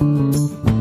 Música